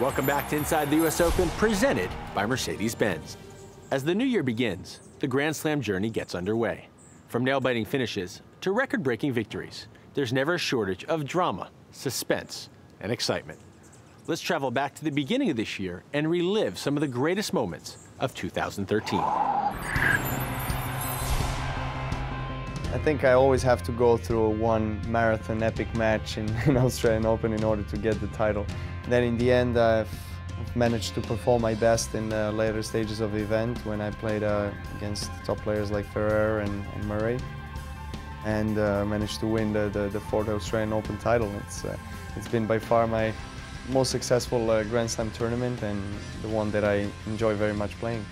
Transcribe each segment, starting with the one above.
Welcome back to Inside the US Open, presented by Mercedes-Benz. As the new year begins, the Grand Slam journey gets underway. From nail-biting finishes to record-breaking victories, there's never a shortage of drama, suspense, and excitement. Let's travel back to the beginning of this year and relive some of the greatest moments of 2013. I think I always have to go through one marathon epic match in, in Australian Open in order to get the title. Then in the end, I've managed to perform my best in the later stages of the event when I played uh, against top players like Ferrer and, and Murray and uh, managed to win the, the, the, fourth Australian Open title. It's, uh, it's been by far my most successful uh, Grand Slam tournament and the one that I enjoy very much playing.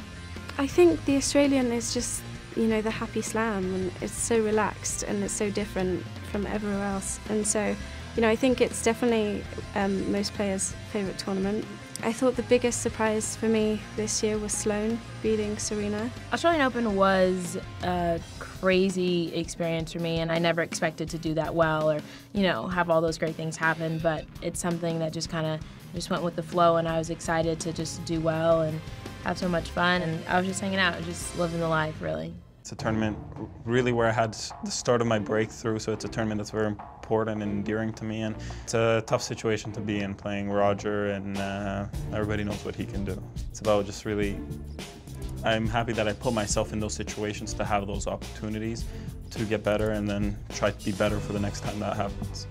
I think the Australian is just you know, the happy slam and it's so relaxed and it's so different from everywhere else. And so, you know, I think it's definitely um, most players' favourite tournament. I thought the biggest surprise for me this year was Sloane beating Serena. Australian Open was a crazy experience for me and I never expected to do that well or, you know, have all those great things happen, but it's something that just kind of just went with the flow and I was excited to just do well and have so much fun, and I was just hanging out, just living the life, really. It's a tournament really where I had the start of my breakthrough, so it's a tournament that's very important and endearing to me, and it's a tough situation to be in, playing Roger, and uh, everybody knows what he can do. It's about just really, I'm happy that I put myself in those situations to have those opportunities to get better and then try to be better for the next time that happens.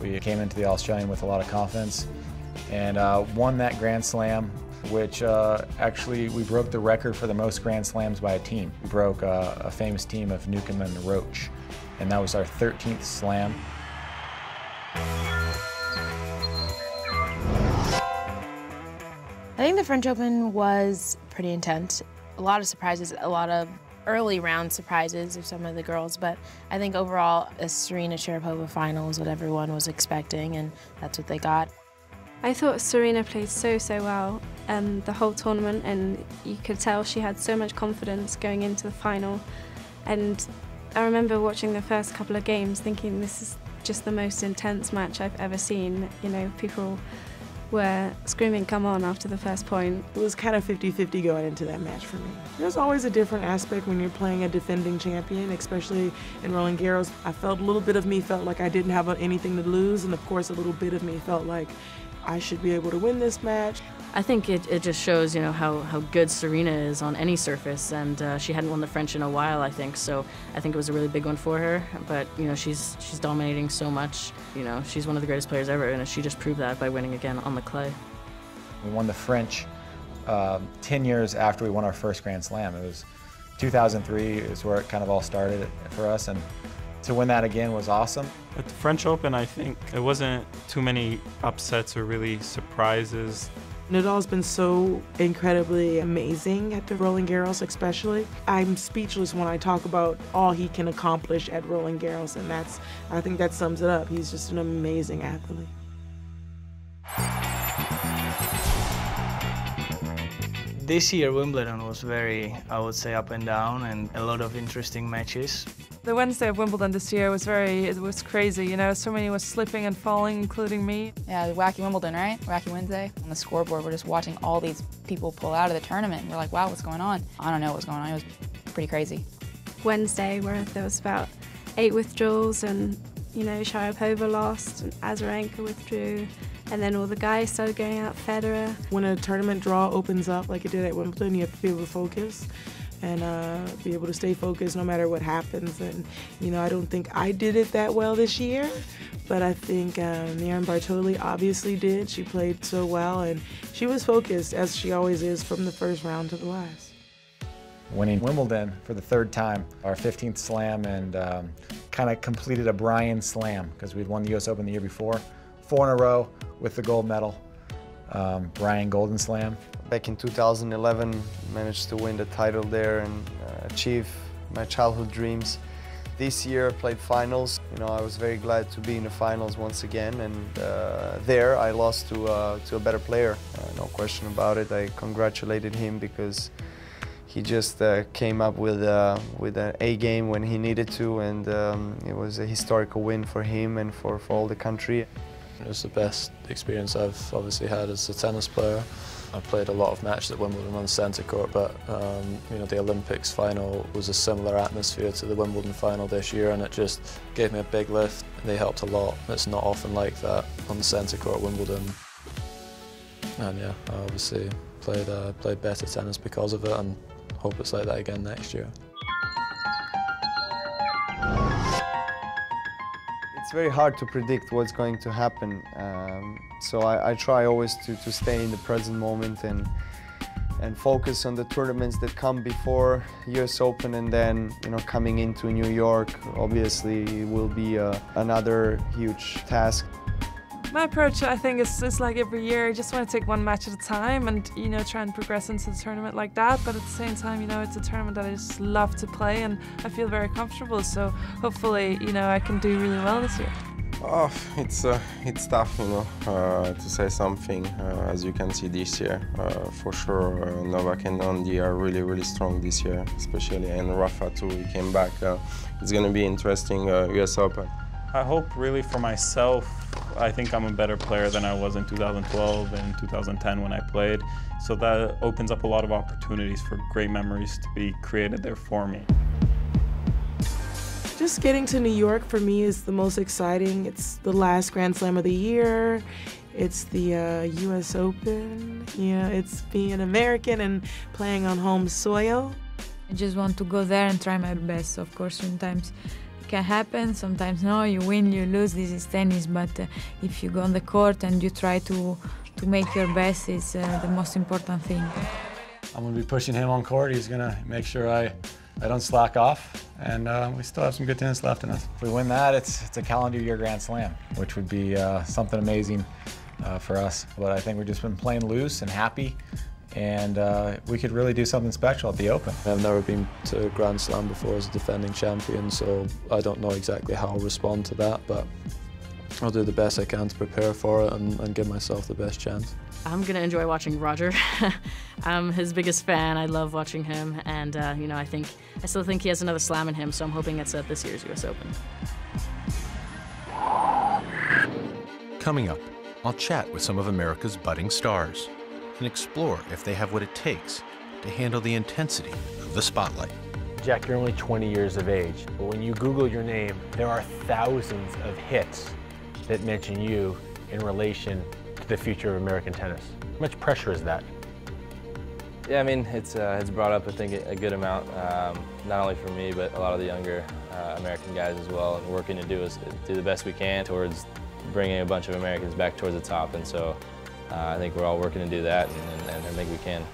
We came into the Australian with a lot of confidence and uh, won that Grand Slam which uh, actually we broke the record for the most Grand Slams by a team. We broke uh, a famous team of Newcombe and Roche, and that was our 13th slam. I think the French Open was pretty intense. A lot of surprises, a lot of early round surprises of some of the girls, but I think overall a Serena Sharapova final is what everyone was expecting, and that's what they got. I thought Serena played so, so well um, the whole tournament, and you could tell she had so much confidence going into the final. And I remember watching the first couple of games thinking this is just the most intense match I've ever seen. You know, people were screaming, come on, after the first point. It was kind of 50-50 going into that match for me. There's always a different aspect when you're playing a defending champion, especially in Roland Garros. I felt a little bit of me felt like I didn't have anything to lose, and of course a little bit of me felt like I should be able to win this match. I think it, it just shows, you know, how, how good Serena is on any surface, and uh, she hadn't won the French in a while, I think, so I think it was a really big one for her, but, you know, she's, she's dominating so much, you know, she's one of the greatest players ever, and she just proved that by winning again on the clay. We won the French uh, 10 years after we won our first Grand Slam. It was 2003 is where it kind of all started for us, and to win that again was awesome. At the French Open, I think it wasn't too many upsets or really surprises. Nadal's been so incredibly amazing at the Roland Garros, especially. I'm speechless when I talk about all he can accomplish at Roland Garros, and that's, I think that sums it up. He's just an amazing athlete. This year Wimbledon was very, I would say, up and down and a lot of interesting matches. The Wednesday of Wimbledon this year was very, it was crazy, you know, so many was slipping and falling, including me. Yeah, wacky Wimbledon, right? Wacky Wednesday. On the scoreboard, we're just watching all these people pull out of the tournament. We're like, wow, what's going on? I don't know what's going on. It was pretty crazy. Wednesday, where there was about eight withdrawals and, you know, Sharapova lost and Azarenka withdrew and then all the guys started going out, Federer. When a tournament draw opens up like it did at Wimbledon, you have to be able to focus and uh, be able to stay focused no matter what happens. And, you know, I don't think I did it that well this year, but I think um, Marion Bartoli obviously did. She played so well, and she was focused, as she always is, from the first round to the last. Winning Wimbledon for the third time, our 15th slam, and um, kind of completed a Bryan slam because we'd won the US Open the year before. Four in a row with the gold medal, um, Bryan Golden Slam back in 2011, managed to win the title there and uh, achieve my childhood dreams. This year I played finals. You know, I was very glad to be in the finals once again, and uh, there I lost to uh, to a better player. Uh, no question about it. I congratulated him because he just uh, came up with uh, with an A game when he needed to, and um, it was a historical win for him and for, for all the country. It was the best experience I've obviously had as a tennis player. I played a lot of matches at Wimbledon on centre court, but um, you know the Olympics final was a similar atmosphere to the Wimbledon final this year, and it just gave me a big lift. They helped a lot. It's not often like that on centre court at Wimbledon. And yeah, I obviously played uh, played better tennis because of it, and hope it's like that again next year. Very hard to predict what's going to happen. Um, so I, I, try always to, to stay in the present moment and and focus on the tournaments that come before US Open and then you know coming into New York obviously will be uh, another huge task. My approach, I think, is, is like every year. I just want to take one match at a time and, you know, try and progress into the tournament like that. But at the same time, you know, it's a tournament that I just love to play and I feel very comfortable. So hopefully, you know, I can do really well this year. Oh, it's uh, it's tough, you know, uh, to say something. Uh, as you can see this year, uh, for sure, uh, Novak and Andy are really, really strong this year, especially and Rafa too. He came back. Uh, it's going to be interesting U.S. Open. I hope really for myself, I think I'm a better player than I was in 2012 and 2010 when I played. So that opens up a lot of opportunities for great memories to be created there for me. Just getting to New York for me is the most exciting. It's the last Grand Slam of the year. It's the uh, U.S. Open. You know, it's being an American and playing on home soil. I just want to go there and try my best. Of course, sometimes can happen, sometimes no, you win, you lose, this is tennis, but uh, if you go on the court and you try to, to make your best, it's uh, the most important thing. I'm going to be pushing him on court, he's going to make sure I, I don't slack off, and uh, we still have some good tennis left in us. If we win that, it's, it's a calendar year Grand Slam, which would be uh, something amazing uh, for us. But I think we've just been playing loose and happy, and uh, we could really do something special at the Open. I've never been to Grand Slam before as a defending champion, so I don't know exactly how I'll respond to that, but I'll do the best I can to prepare for it and, and give myself the best chance. I'm gonna enjoy watching Roger. I'm his biggest fan. I love watching him, and uh, you know, I think I still think he has another slam in him. So I'm hoping it's at this year's U.S. Open. Coming up, I'll chat with some of America's budding stars and explore if they have what it takes to handle the intensity of the spotlight. Jack, you're only 20 years of age, but when you Google your name, there are thousands of hits that mention you in relation to the future of American tennis. How much pressure is that? Yeah, I mean, it's, uh, it's brought up, I think, a good amount, um, not only for me, but a lot of the younger uh, American guys as well, and working to do, is, do the best we can towards bringing a bunch of Americans back towards the top, and so Uh, I think we're all working to do that, and, and, and I think we can.